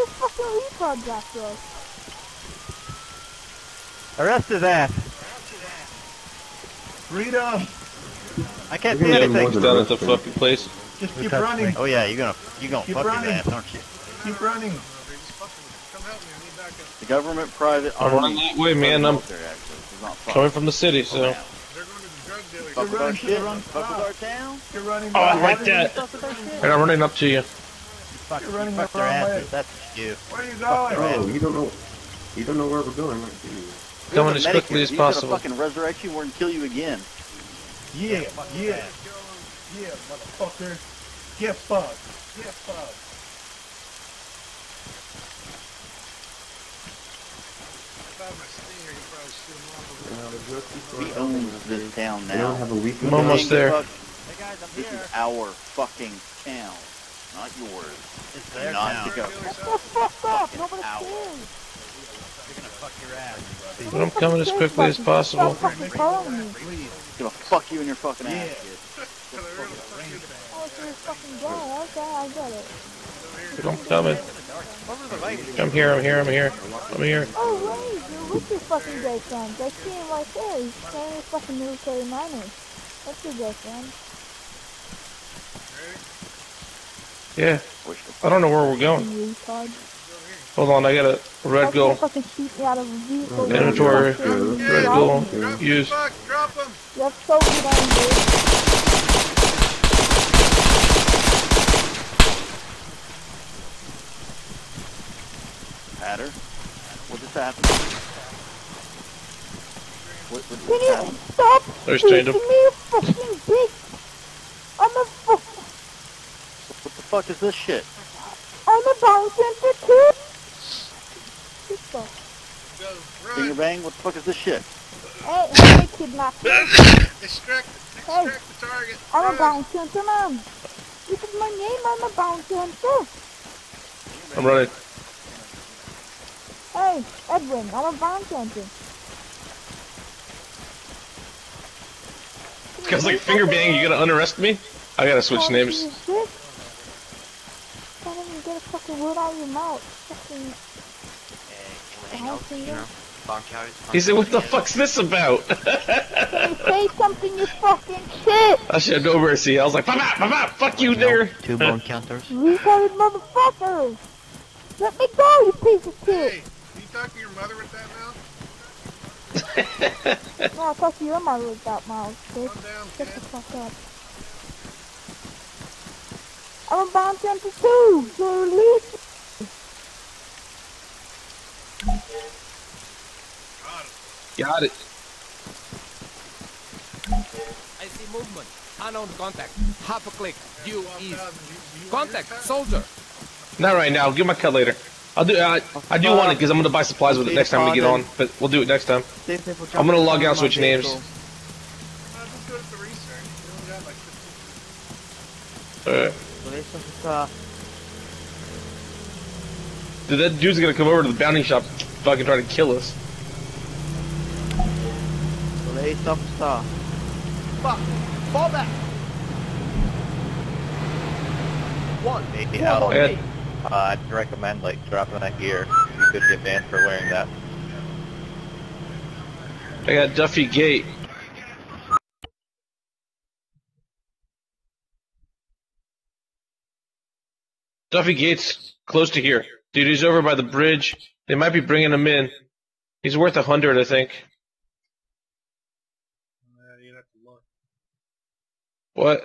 all these fucking retards after us. Arrest his ass. Freedom! I can't see anything. get more Down at the fucking place. Just keep touched running. Oh yeah, you're gonna you're gonna Keep fuck running. his ass, aren't you? Keep running. The government, private, I'm running that way, man. I'm military, actually. It's not far. coming from the city, so. Fuck with You're our running to the shit. wrong Fuck with spot. our town. You're running. Oh, I the like wrong- that. Fuck with our shit. And I'm running up to you. Fuck, You're running you fuck the their wrong way. asses. That's you. Where are you Fuck going? their Oh, you don't know. You don't know where we're going. Like, geez. As the quickly Medicare. as He's possible. gonna fucking resurrect you and kill you again. Yeah, yeah, yeah, motherfucker. Get fucked. Get fucked. The grocery store He open. owns this town They don't now. have a weekly. I'm almost Gang there. fuck, This is our fucking town, not yours. It's their not town. the government. The fuck up. Nobody cares. You're gonna fuck your ass. But I'm coming as quickly as possible. Stop fucking following me. Gonna fuck you in your fucking ass, Yeah. kid. Oh, it's your fucking guy. Okay, I get it. I'm coming. I'm here, I'm here, I'm here. I'm here. Oh, wait, you're with your fucking gay friend. I see him right there. He's playing with fucking military minors. That's your gay friend. Yeah. I don't know where we're going. Hold on, I got a red Fuck, goal. you fucking shoot me out of a vehicle. Yeah, Inventory. Fucking Red drop goal. me. Use. drop him. You have so good on, dude. patter. What just happened? What, what Can just you happened? stop There's shooting Tatum. me, you fucking bitch? I'm a fuck. What the fuck is this shit? I'm a bounce center too. Get the Finger bang? What the fuck is this shit? Hey, hey, kidnapper. Extract, Hey, the target. I'm a bounce hunter, man. This is my name. I'm a bounce hunter. I'm running. Hey, Edwin, I'm a bounce hunter. Cause like finger bang, you gotta unarrest me? I gotta switch oh, Can't names. You? Can't even get a fucking word out of your mouth. Fucking bounce hunter. He said, what the fuck's this about? Can you say something, you fucking shit? I should have no mercy. I was like, pop out, pop out, fuck you there. Two bone counters. Retarded motherfucker! Let me go, you piece of shit! you talk to your mother with that mouth? No, I'll talk to your mother with that mouth, bitch. Calm down, Shut kid. the fuck up. I'm a bounty hunter too, so release Got it. I see movement. Unknown contact. Half a click. Due east. Contact. Soldier. Not right now. Give my cut later. I'll do. I, I do want it because I'm gonna buy supplies with it next time we get on. But we'll do it next time. I'm gonna log out, switch names. I'll just go to the research. You only got like 15 Alright. Dude, that dude's gonna come over to the bounty shop, fucking try to kill us. Fuck. Fall back. One. Hey, Four Al, more uh, I'd recommend like dropping that gear. You could get banned for wearing that. I got Duffy Gate. Duffy Gate's close to here. Dude, he's over by the bridge. They might be bringing him in. He's worth a hundred, I think. Yeah, you'd have to look. What?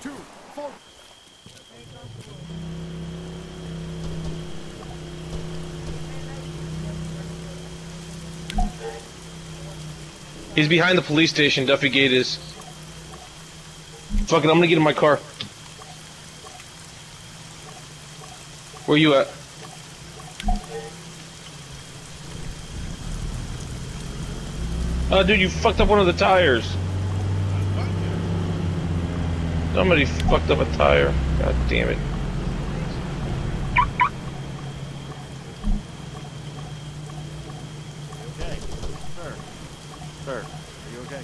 Two. Four. He's behind the police station, Duffy Gate is. Fuck it, I'm gonna get in my car. Where you at? Oh, dude, you fucked up one of the tires. Somebody fucked up a tire. God damn it. Okay. Sir. Sir, are you okay?